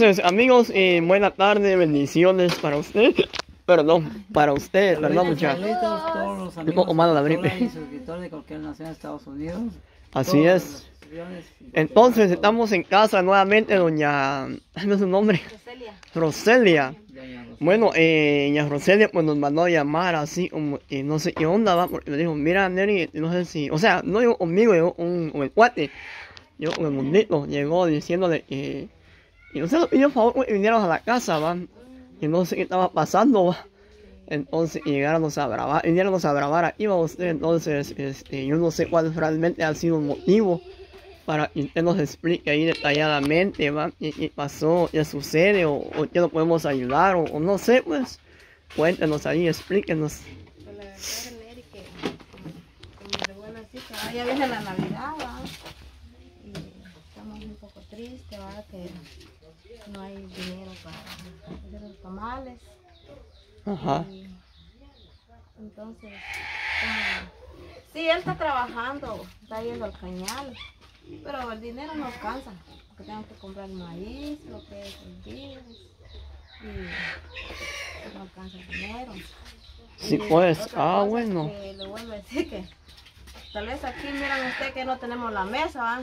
Entonces, amigos, eh, buena tarde, bendiciones para usted. Perdón, para usted, ¿verdad, muchachos? Saluditos todos los Un amigos, poco mala la gripe. y suscriptores de cualquier nación de Estados Unidos. Así es. Entonces, estamos en casa nuevamente, doña. No es su nombre. Roselia. Rosa. Bueno, eh, doña Roselia pues nos mandó a llamar así como, eh, no sé qué onda, va, porque me dijo, mira, Neri, no sé si, o sea, no llegó conmigo, llegó un, un cuate, llegó con el mundito, llegó diciéndole que, y sé, le pidió favor que vinieras a la casa, va, y no sé qué estaba pasando, va, entonces, y llegáramos a grabar, viniéramos a grabar aquí, va usted, entonces, este, yo no sé cuál realmente ha sido el motivo, para que usted nos explique ahí detalladamente, ¿va? ¿Qué, pasó? ¿Qué sucede? ¿O, o qué nos podemos ayudar? O, no sé, pues. Cuéntenos ahí, explíquenos. Pues. ¿Va? que no hay dinero para hacer los tamales. Ajá. Y entonces, como- sí, él está trabajando, está yendo al cañal, pero el dinero no alcanza, porque tengo que comprar maíz, lo que es el y no alcanza el dinero. Sí, Y pues. Ah, bueno. que le vuelvo a decir que tal vez aquí miran ustedes que no tenemos la mesa, ¿va?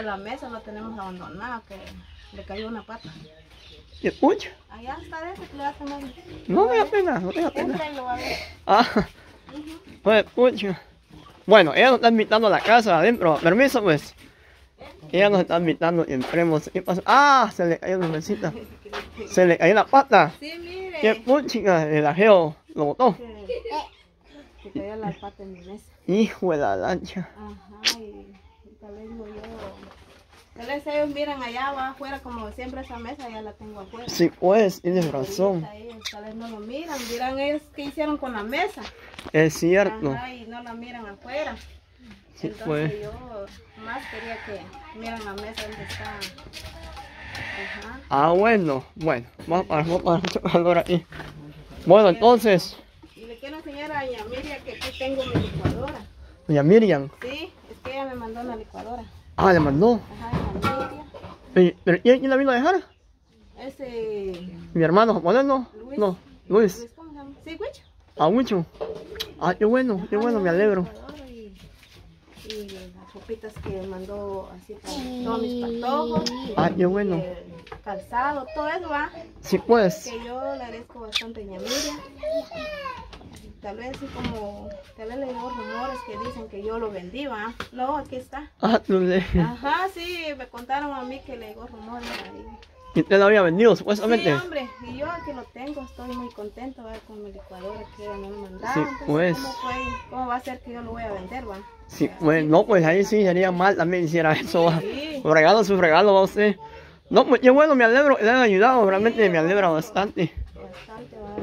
La mesa la tenemos abandonada, que le cayó una pata. ¿Y escucha? Allá está de ese que le va a tener. No me da pena, no da pena. Entra y lo va a ver. Ah, pues, escucha. Bueno, ella nos está invitando a la casa adentro. Permiso, pues. Ella nos está invitando y entremos. ¿Qué pasó? Ah, se le cayó la mesita. Se le cayó la pata. Sí, mire. ¿Qué puchica? El ajeo lo botó. Que se cayó la pata en mi mesa. Hijo de la lancha. Ajá, y tal vez no yo. Tal vez ellos miran allá va afuera, como siempre esa mesa ya la tengo afuera. Sí, pues, tienes razón. Ahí ellos tal vez no lo miran, dirán ellos qué hicieron con la mesa. Es cierto. Ajá, y no la miran afuera. Sí, Entonces pues. yo más quería que miran la mesa donde está. Ajá. Ah, bueno, bueno, vamos para, vamos mucho calor aquí. Bueno, entonces, Y le quiero enseñar a doña Miriam que aquí tengo mi licuadora. doña Miriam. Sí, que ella me mandó una licuadora. Ah, le mandó. Ajá. Eh, ¿Pero quién la vino a dejar? Ese. ¿Mi hermano japonés no? Luis. No, Luis. Luis, ¿Cómo se llama? Sí, Wicho. Ah, mucho. Ah, qué bueno, qué bueno, me alegro. Y, y las ropitas que mandó así para todos mis patojos. Ah, qué bueno. el calzado, todo eso va. Sí, pues. Que yo le agradezco bastante a doña Miriam. Tal vez así como, tal vez le digo rumores que dicen que yo lo vendí, va. No, aquí está. Ah, no le. Ajá, sí, me contaron a mí que le digo rumores ahí. ¿Y usted lo había vendido, Sí, supuestamente? hombre, y yo aquí lo tengo, estoy muy contenta ¿va? con mi licuadora que me han mandado. Sí, Entonces, pues. ¿cómo, fue? ¿Cómo va a ser que yo lo voy a vender, va? Sí, pues, no, pues ahí sí sería mal también hiciera eso. va. Sí, Su regalo, su regalo, va usted. No, pues qué bueno, me alegro que le han ayudado, realmente me alegra bastante. bastante, va.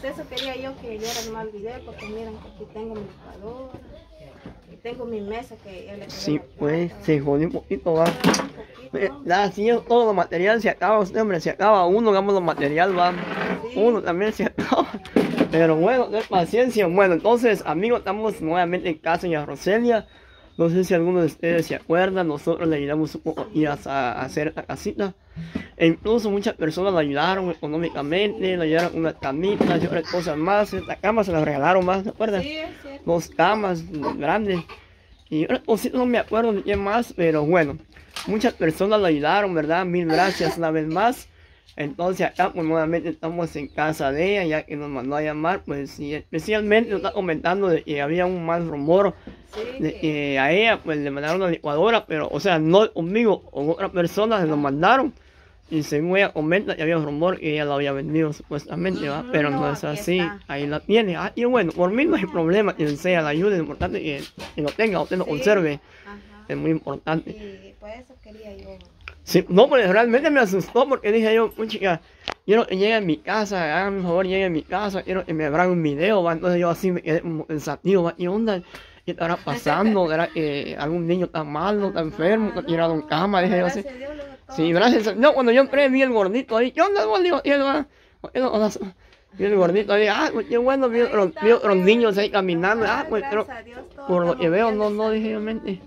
Pues eso quería yo que yo era no me olvidé, porque miren que aquí tengo mi licuadora. Y tengo mi mesa que ya le Sí, la pues, se jodió un poquito, va. Eh, si yo- todo lo material se acaba, usted, hombre, se acaba uno, digamos, lo material va. Uno también se acaba. Pero bueno, ten paciencia. Bueno, entonces, amigos, estamos nuevamente en casa de Roselia. No sé si alguno de ustedes se acuerdan, nosotros le ayudamos un poco a, hacer esta casita. E incluso muchas personas la ayudaron económicamente, le ayudaron con unas camitas y otras cosas más. Esta cama se la regalaron más, ¿se acuerdan? Sí, es cierto. dos camas grandes y otras cositas no me acuerdo de qué más, pero bueno, muchas personas lo ayudaron, ¿verdad? Mil gracias una vez más. Entonces acá pues nuevamente estamos en casa de ella, ya que nos mandó a llamar, pues y especialmente nos está comentando de que había un mal rumor Sí, de que a ella pues le mandaron una licuadora, pero o sea, no conmigo, con otra persona se lo mandaron. Y según ella comenta, que había un rumor que ella lo había vendido supuestamente, ¿va? Pero no, no, es así, está. ahí la tiene. Ah, y bueno, por mí no hay problema, quien sea la ayuda, es importante que, que lo tenga, usted lo Sí. conserve, Ajá. es muy importante. Y por eso quería yo. Sí, no, pues realmente me asustó porque dije yo, "Uy, chica, quiero que llegue a mi casa, hágame un favor, llegue a mi casa, quiero que me grabe un video, ¿va? Entonces yo así me quedé como pensativo, ¿va? ¿Y onda? ¿Qué estará pasando? ¿Era que algún niño está malo, está enfermo, está tirado en cama? Dije yo así. Sí, gracias. No, cuando yo entré vi el gordito ahí. ¿Qué onda, gordito? Y va. y o el gordito ahí. Ah, pues, qué bueno. Vi, otros- niños ahí caminando. Ah, pues, pero por lo que veo, no, no dije yo mente.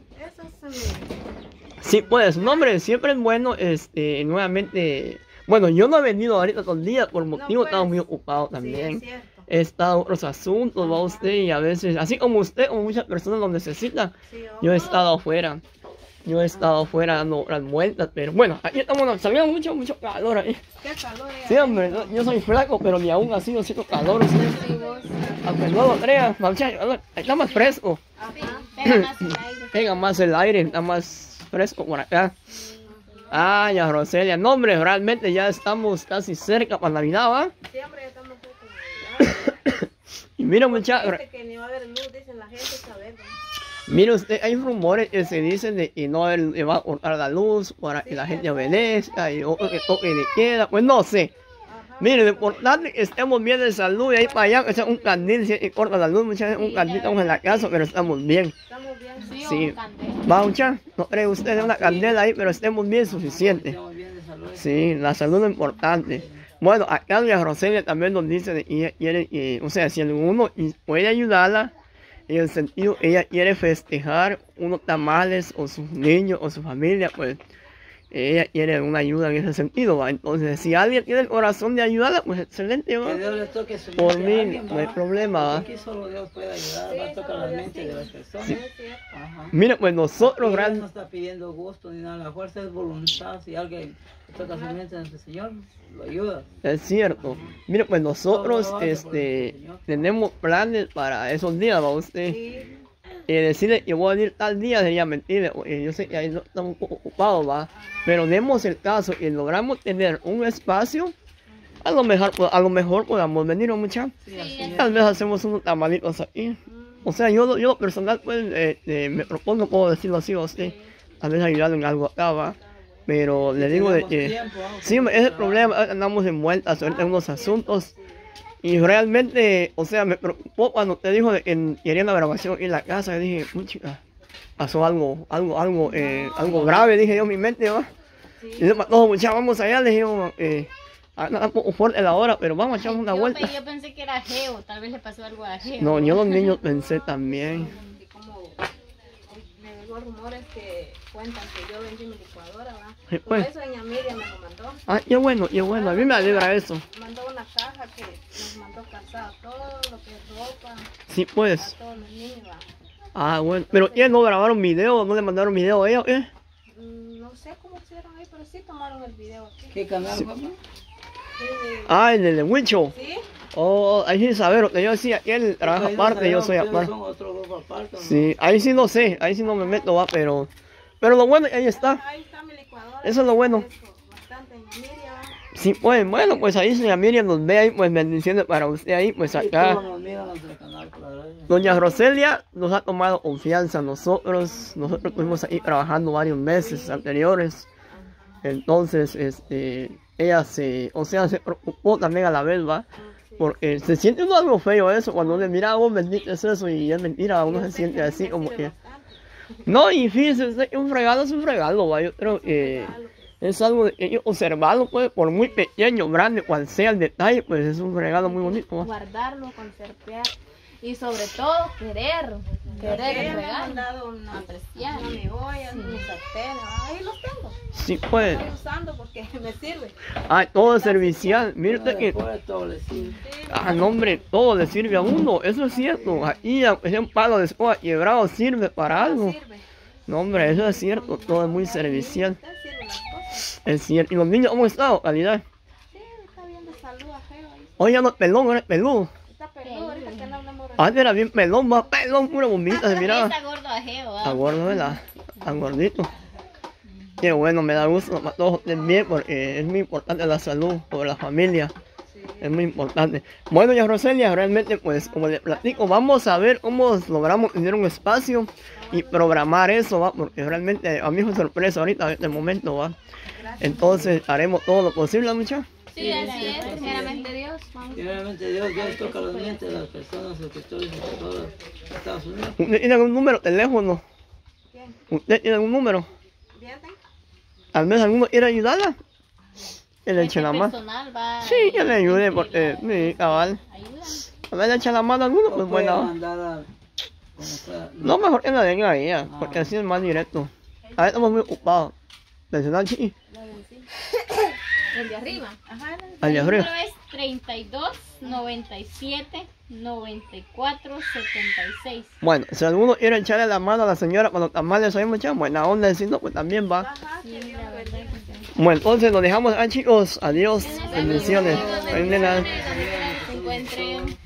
Sí, pues, no, hombre, siempre es bueno, este, nuevamente, bueno, yo no he venido ahorita todo el día por motivo, pues. estaba muy ocupado también. He estado en otros asuntos, va usted, y a veces, así como usted, como muchas personas lo necesitan, yo he estado afuera. Yo he estado afuera dando las vueltas, pero bueno, aquí estamos, sabía mucho, mucho calor ahí. Qué calor. Sí, hombre, yo soy flaco, pero ni aún así yo siento calor. ¿sí? Sí. Aunque no lo ahí está más fresco. Pega más el aire. Pega más el aire, está más fresco por acá. Ah, ya Roselia, no hombre, realmente ya estamos casi cerca para Navidad, ¿va? Siempre ya estamos poco Y mira muchachos, Dice que ni va a haber luz, dicen la gente, saber. ¿no? Mire usted, hay rumores que se dicen de que no le va a cortar la luz para que la gente obedezca y otro que toque de queda, pues no sé. Mire, lo importante es que estemos bien de salud y ahí para allá, que sea un candil, si corta la luz, muchachos, un candil, estamos en la casa, pero estamos bien. Estamos bien. Sí. Va, muchachos, no cree usted de una candela ahí, pero estemos bien suficiente. Estamos bien de salud. Sí, la salud es importante. Bueno, acá doña Roselia también nos dice de que ella quiere, eh, o sea, si alguno y- puede ayudarla, en el sentido, ella quiere festejar unos tamales o sus niños o su familia, pues ella quiere una ayuda en ese sentido, ¿va? Entonces, si alguien tiene el corazón de ayudarla, pues excelente, ¿va? Que Dios le toque su Por mí, alguien, no hay problema, ¿va? Aquí solo Dios puede ayudar, va a tocar la mente de las personas. Sí. Ajá. Mira, pues nosotros, Dios gran- no está pidiendo gusto ni nada, la fuerza es voluntad. Si alguien toca su mente a nuestro Señor, lo ayuda. Es cierto. Mire, pues nosotros el este, tenemos planes para esos días, ¿va usted? Sí. Eh, decirle que voy a venir tal día sería mentira, porque yo sé que ahí no estamos un poco ocupados, ¿va? Pero demos el caso y logramos tener un espacio, a lo mejor, a lo mejor podamos venir, ¿no? Sí, es. Tal vez hacemos unos tamalitos aquí. O sea, yo, yo personal, pues, eh, eh, me propongo, puedo decirlo así a usted, tal vez ayudarle en algo acá, ¿va? Pero le digo de que... Sí, ese es el problema, andamos envueltas ahorita en unos asuntos. Y realmente, o sea, me preocupó cuando te dijo de que querían la grabación en la casa. Y dije, puchica, pasó algo, algo, algo, eh, algo grave, dije yo en mi mente, va. Y yo, no, muchachos, vamos allá, le dije, eh, anda un poco fuerte la hora, pero vamos a echar una Yo, vuelta. yo pensé que era Geo, tal vez le pasó algo a Geo. No, yo los niños pensé también. Y llegó rumores que cuentan que yo vendí mi licuadora, ¿va? Sí, Por pues. eso doña Miriam me lo mandó. Ah, qué bueno, qué bueno, a mí me alegra eso. Mandó una caja que nos mandó calzado, todo lo que es ropa, Sí, a pues. todos los niños, ¿va? Ah, bueno, pero ¿quién no grabaron video? ¿No le mandaron video a ella o qué? Mm, No sé cómo hicieron ahí, pero sí tomaron el video aquí. ¿Qué canal, papá? Sí, Ah, el de Wicho. ¿Sí? Oh, ahí sí saber, lo que yo decía, él trabaja aparte, yo soy aparte. son otro grupo aparte, ¿no? Sí, ahí sí no sé, ahí sí no me meto, va, pero, pero lo bueno, ahí está. Ahí está mi licuadora. Eso es lo bueno. Sí, pues, bueno, pues ahí la Miriam nos ve ahí, pues bendiciones para usted ahí, pues acá. gracia. Doña Roselia nos ha tomado confianza a nosotros, nosotros estuvimos ahí trabajando varios meses anteriores, entonces, este, ella se, o sea, se preocupó también a la vez, va, porque se siente uno algo feo eso, cuando uno mira, vos bendices eso y es mentira, uno se siente así como que... No, y que un regalo es un regalo, ¿va? yo creo que es algo de que observarlo, pues, por muy pequeño, grande, cual sea el detalle, pues es un regalo muy bonito. ¿va? Guardarlo, conservar y sobre todo querer, querer el regalo. mandado una, Apreciar. una unos sartenes, ¿va? ahí los tengo. Sí, pues, Estoy usando porque me sirve. ah, todo es servicial, mire usted que, ah, no hombre, todo le sirve a uno, eso es cierto, sea un palo de escoba quebrado, sirve para algo. No hombre, eso es cierto, todo es muy servicial, es cierto. ¿Y los niños cómo están, calidad? Sí, está bien de salud, ajeo. ahí. Oye, no, pelón, ahora es peludo. Está peludo ahorita que no hablamos Antes era bien pelón, más pelón, pura bombita, se miraba. Está gordo a Geo, Está ¿ah? gordo, ¿verdad? Está gordito. Qué bueno, me da gusto para todos estén bien porque es muy importante la salud por la familia. Es muy importante. Bueno, ya Roselia, realmente, pues, como le platico, vamos a ver cómo logramos tener un espacio y programar eso, ¿va? Porque realmente a mí fue sorpresa ahorita, en este momento, ¿va? Entonces, haremos todo lo posible, muchachos. Sí, así es, primeramente Dios. Vamos. Primeramente Dios, Dios toca las mentes de las personas, escritores de todos Estados Unidos. ¿Usted tiene algún número de teléfono? ¿Usted tiene algún número? Al menos alguno quiere ayudarla. Que le eche la mano. personal. Sí, yo le ayude porque, mi cabal. Ayuda. A ver, le echa la mano a alguno, pues bueno. a... No, mejor que la den a ella, porque así es más directo. A ver, estamos muy ocupados. Mencionar chiqui. El de arriba. Ajá, Al de El arriba. número es 32 97 94 76. Bueno, si alguno quiere echarle la mano a la señora cuando tamales hoy mucha buena onda diciendo, pues también va. ajá, bendiga. Bueno, entonces nos dejamos, ah chicos, adiós, bendiciones. Bendiciones, Bendiciones. donde